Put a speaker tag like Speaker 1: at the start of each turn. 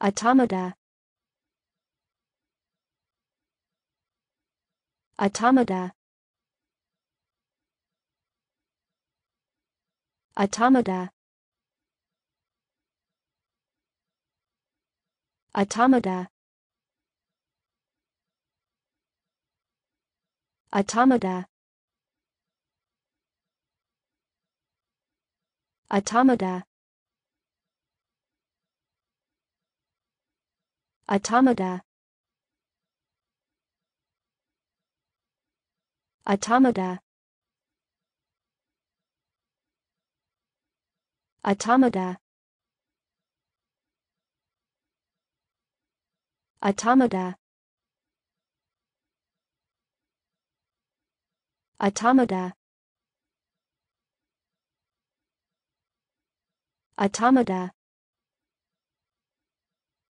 Speaker 1: automata automata automata automata automata automata automata automata automata automata automata automata